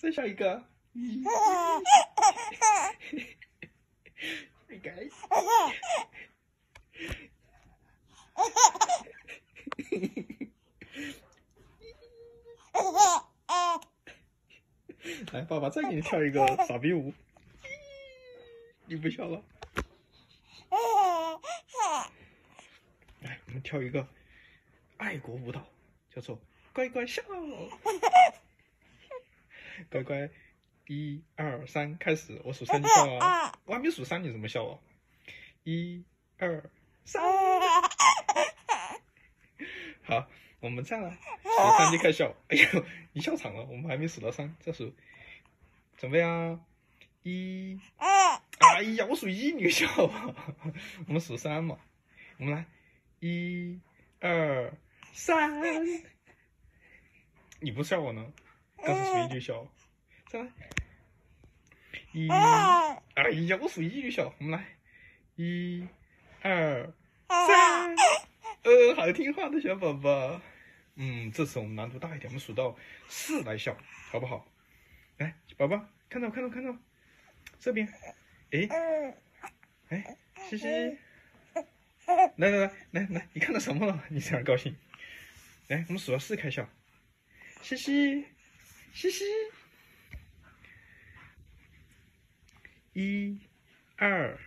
再笑一个。你该。来，爸爸再给你跳一个傻逼舞。你不笑了。来，我们跳一个爱国舞蹈，叫做乖乖笑。乖乖，一二三，开始！我数三，你笑啊！我还没数三，你怎么笑啊？一二三。好，我们这样啊，数三就开始笑。哎呦，你笑场了，我们还没数到三，再数。准备啊！一，哎呀，我数一，你笑吧。我们数三嘛，我们来，一二三。你不笑我呢？刚才数一就笑，再来，一，哎呀，我数一就笑。我们来，一二三。呃，好听话的小宝宝。嗯，这次我们难度大一点，我们数到四来笑，好不好？来，宝宝，看到看到看到，这边，哎，哎，西西，来来来来来，你看到什么了？你这样高兴？来，我们数到四开笑，西西，嘻嘻，一、二、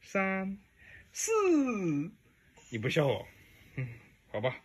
三、四，你不笑哦？嗯，好吧。